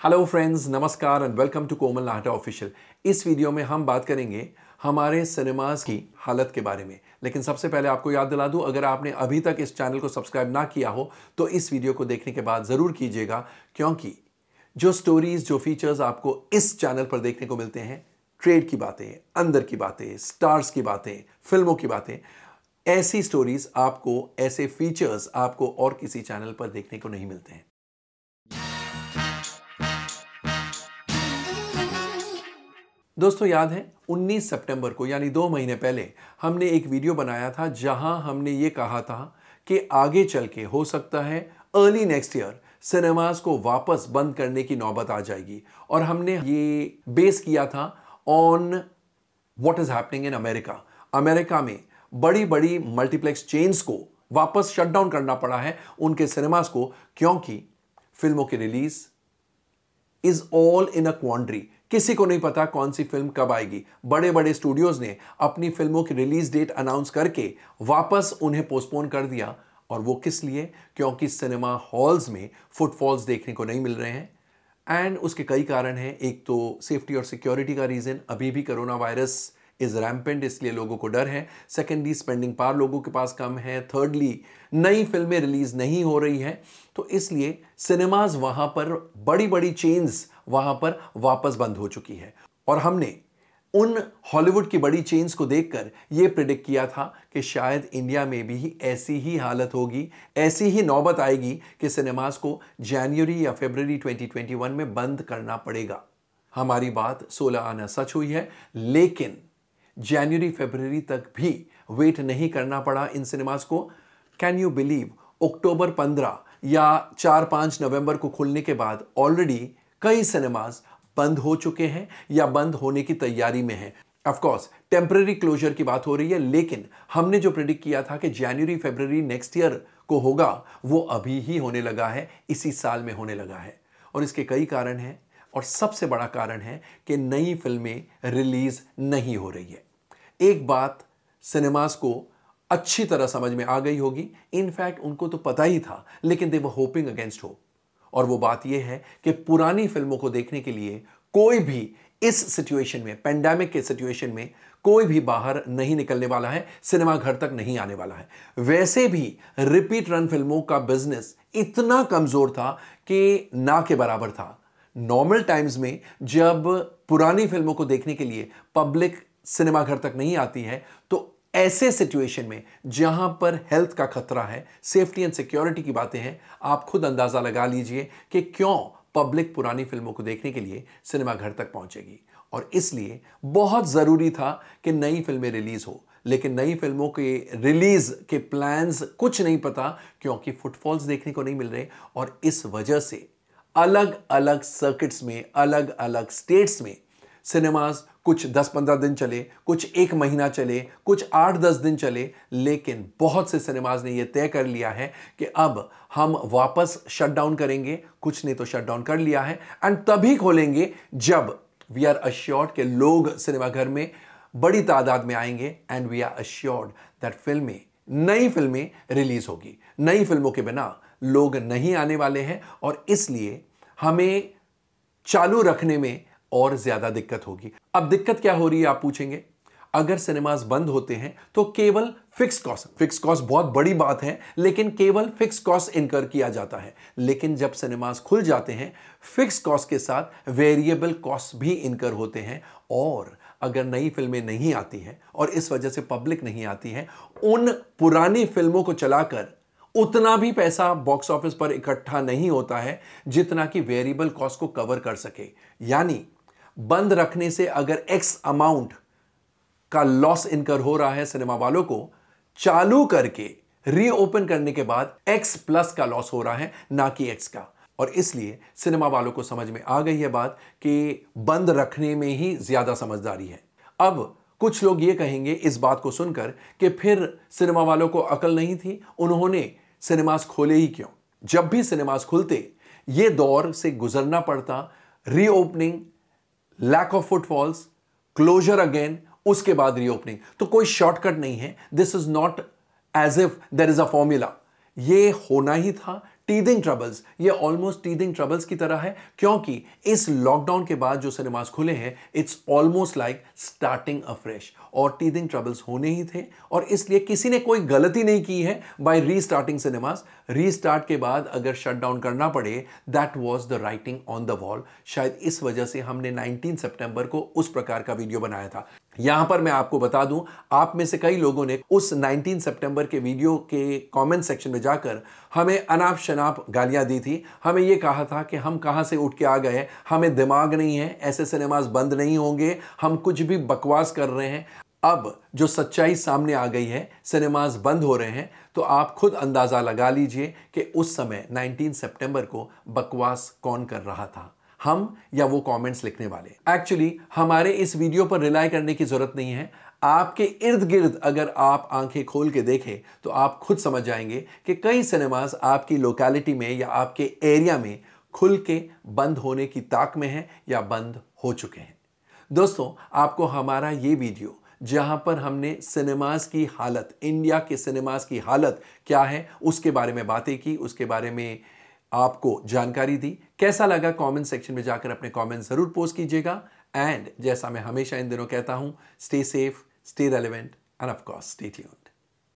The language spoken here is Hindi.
हेलो फ्रेंड्स नमस्कार and welcome to Komal Nahta official इस वीडियो में हम बात करेंगे हमारे सिनेमाज की हालत के बारे में। लेकिन सबसे पहले आपको याद दिला दूँ, अगर आपने अभी तक इस चैनल को सब्सक्राइब ना किया हो तो इस वीडियो को देखने के बाद ज़रूर कीजिएगा, क्योंकि जो स्टोरीज जो फीचर्स आपको इस चैनल पर देखने को मिलते हैं ट्रेड की बातें, अंदर की बातें स्टार्स की बातें, फ़िल्मों की बातें, ऐसी स्टोरीज आपको, ऐसे फीचर्स आपको और किसी चैनल पर देखने को नहीं मिलते हैं। दोस्तों, याद है 19 सितंबर को, यानी दो महीने पहले, हमने एक वीडियो बनाया था, जहाँ हमने ये कहा था कि आगे चल के हो सकता है अर्ली नेक्स्ट ईयर सिनेमाज को वापस बंद करने की नौबत आ जाएगी। और हमने ये बेस किया था on what is happening in America America में बड़ी बड़ी मल्टीप्लेक्स चेन्स को वापस शटडाउन करना पड़ा है उनके सिनेमाज को, क्योंकि फ़िल्मों की release is all in a quandary किसी को नहीं पता कौन सी फ़िल्म कब आएगी। बड़े बड़े स्टूडियोज ने अपनी फ़िल्मों की रिलीज़ डेट अनाउंस करके वापस उन्हें पोस्टपोन कर दिया। और वो किस लिए? क्योंकि सिनेमा हॉल्स में फुटफॉल्स देखने को नहीं मिल रहे हैं। एंड उसके कई कारण हैं। एक तो सेफ्टी और सिक्योरिटी का रीज़न अभी भी कोरोना वायरस इज़ रैम्पेंट इसलिए लोगों को डर है। सेकेंडली स्पेंडिंग पार लोगों के पास कम है। थर्डली नई फ़िल्में रिलीज़ नहीं हो रही हैं। तो इसलिए सिनेमाज वहाँ पर बड़ी बड़ी चेन्स वहाँ पर वापस बंद हो चुकी है। और हमने उन हॉलीवुड की बड़ी चेन्स को देखकर यह प्रिडिक्ट किया था कि शायद इंडिया में भी ऐसी ही हालत होगी, ऐसी ही नौबत आएगी कि सिनेमास को जनवरी या फरवरी 2021 में बंद करना पड़ेगा। हमारी बात 16 आना सच हुई है, लेकिन जनवरी फरवरी तक भी वेट नहीं करना पड़ा इन सिनेमास को। कैन यू बिलीव अक्टूबर 15 या 4-5 नवंबर को खुलने के बाद ऑलरेडी कई सिनेमास बंद हो चुके हैं या बंद होने की तैयारी में हैं। ऑफकोर्स टेम्प्रेरी क्लोजर की बात हो रही है, लेकिन हमने जो प्रिडिक्ट किया था कि जनवरी फेबर नेक्स्ट ईयर को होगा, वो अभी ही होने लगा है, इसी साल में होने लगा है। और इसके कई कारण हैं। और सबसे बड़ा कारण है कि नई फ़िल्में रिलीज़ नहीं हो रही है। एक बात सिनेमास को अच्छी तरह समझ में आ गई होगी। इनफैक्ट उनको तो पता ही था, लेकिन दे वो होपिंग अगेंस्ट होप और वो बात यह है कि पुरानी फ़िल्मों को देखने के लिए कोई भी इस सिचुएशन में पेंडेमिक के सिचुएशन में कोई भी बाहर नहीं निकलने वाला है, सिनेमा घर तक नहीं आने वाला है। वैसे भी रिपीट रन फ़िल्मों का बिज़नेस इतना कमज़ोर था कि ना के बराबर था। नॉर्मल टाइम्स में जब पुरानी फ़िल्मों को देखने के लिए पब्लिक सिनेमाघर तक नहीं आती है तो ऐसे सिचुएशन में जहाँ पर हेल्थ का खतरा है सेफ्टी एंड सिक्योरिटी की बातें हैं, आप खुद अंदाज़ा लगा लीजिए कि क्यों पब्लिक पुरानी फ़िल्मों को देखने के लिए सिनेमाघर तक पहुंचेगी। और इसलिए बहुत ज़रूरी था कि नई फ़िल्में रिलीज़ हो, लेकिन नई फ़िल्मों के रिलीज़ के प्लान्स कुछ नहीं पता, क्योंकि फुटफॉल्स देखने को नहीं मिल रहे, और इस वजह से अलग अलग सर्किट्स में अलग अलग स्टेट्स में सिनेमाज कुछ 10-15 दिन चले, कुछ एक महीना चले, कुछ 8-10 दिन चले, लेकिन बहुत से सिनेमाज ने यह तय कर लिया है कि अब हम वापस शट डाउन करेंगे, कुछ ने तो शट डाउन कर लिया है एंड तभी खोलेंगे जब वी आर अश्योर्ड के लोग सिनेमाघर में बड़ी तादाद में आएँगे and we are assured that फ़िल्में नई फ़िल्में रिलीज़ होगी। नई फ़िल्मों के बिना लोग नहीं आने वाले हैं और इसलिए हमें चालू रखने में और ज़्यादा दिक्कत होगी। अब दिक्कत क्या हो रही है, आप पूछेंगे। अगर सिनेमाज बंद होते हैं तो केवल फिक्स कॉस्ट फिक्स कॉस्ट बहुत बड़ी बात है, लेकिन केवल फिक्स कॉस्ट इनकर किया जाता है। लेकिन जब सिनेमाज खुल जाते हैं फिक्स कॉस्ट के साथ वेरिएबल कॉस्ट भी इनकर होते हैं और अगर नई फ़िल्में नहीं आती हैं और इस वजह से पब्लिक नहीं आती है, उन पुरानी फ़िल्मों को चलाकर उतना भी पैसा बॉक्स ऑफ़िस पर इकट्ठा नहीं होता है जितना कि वेरिएबल कॉस्ट को कवर कर सके। यानी, बंद रखने से अगर एक्स अमाउंट का लॉस इनकर हो रहा है सिनेमा वालों को, चालू करके रीओपन करने के बाद एक्स प्लस का लॉस हो रहा है, ना कि एक्स का। और इसलिए सिनेमा वालों को समझ में आ गई है बात कि बंद रखने में ही ज़्यादा समझदारी है। अब कुछ लोग ये कहेंगे इस बात को सुनकर कि फिर सिनेमा वालों को अकल नहीं थी, उन्होंने सिनेमास खोले ही क्यों? जब भी सिनेमास खुलते, ये दौर से गुजरना पड़ता reopening lack of footfalls closure again उसके बाद रीओपनिंग तो कोई शॉर्टकट नहीं है। This is not as if there is a formula ये होना ही था टीदिंग ट्रबल्स ये ऑलमोस्ट टीदिंग ट्रबल्स की तरह है, क्योंकि इस लॉकडाउन के बाद जो सिनेमास खुले हैं it's almost like starting a fresh और टीदिंग ट्रबल्स होने ही थे, और इसलिए किसी ने कोई गलती नहीं की है बाय रीस्टार्टिंग सिनेमास रीस्टार्ट के बाद अगर शट डाउन करना पड़े that was the writing on the wall शायद इस वजह से हमने 19 सितंबर को उस प्रकार का वीडियो बनाया था। यहाँ पर मैं आपको बता दूँ, आप में से कई लोगों ने उस 19 सितंबर के वीडियो के कमेंट सेक्शन में जाकर हमें अनाप शनाप गालियाँ दी थी। हमें यह कहा था कि हम कहाँ से उठ के आ गए हमें दिमाग नहीं है, ऐसे सिनेमाज बंद नहीं होंगे, हम कुछ भी बकवास कर रहे हैं। अब जो सच्चाई सामने आ गई है सिनेमाज बंद हो रहे हैं तो आप खुद अंदाज़ा लगा लीजिए कि उस समय 19 सितंबर को बकवास कौन कर रहा था। हम या वो कमेंट्स लिखने वाले। एक्चुअली हमारे इस वीडियो पर रिलाई करने की ज़रूरत नहीं है। आपके इर्द गिर्द अगर आप आँखें खोल के देखें तो आप खुद समझ जाएँगे कि कई सिनेमाज आपकी लोकेलिटी में या आपके एरिया में खुल के बंद होने की ताक में हैं या बंद हो चुके हैं। दोस्तों, आपको हमारा ये वीडियो जहाँ पर हमने सिनेमाज की हालत इंडिया के सिनेमाज की हालत क्या है, उसके बारे में बातें की, उसके बारे में आपको जानकारी दी। कैसा लगा कमेंट सेक्शन में जाकर अपने कमेंट ज़रूर पोस्ट कीजिएगा। एंड जैसा मैं हमेशा इन दिनों कहता हूँ stay safe stay relevant and of course stay tune